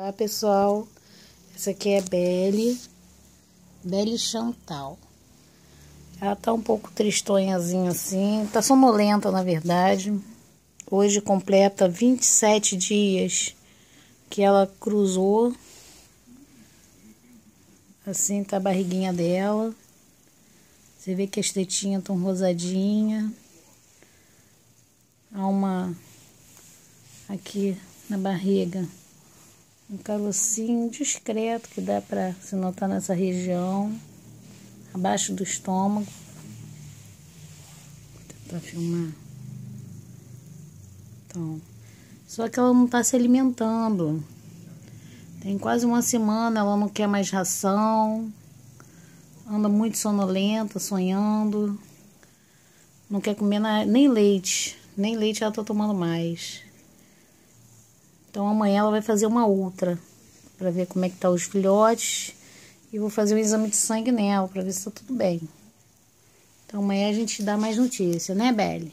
Olá pessoal, essa aqui é Belle, Belle Chantal. Ela tá um pouco tristonhazinha assim, tá sonolenta na verdade. Hoje completa 27 dias que ela cruzou. Assim tá a barriguinha dela. Você vê que as tetinhas estão rosadinhas. Há uma aqui na barriga um carocinho discreto que dá para se notar nessa região, abaixo do estômago. Vou tentar filmar. Então, só que ela não está se alimentando. Tem quase uma semana, ela não quer mais ração, anda muito sonolenta, sonhando, não quer comer nem leite, nem leite ela está tomando mais. Então amanhã ela vai fazer uma outra para ver como é que tá os filhotes e vou fazer um exame de sangue nela para ver se tá tudo bem. Então amanhã a gente dá mais notícia, né, Belle?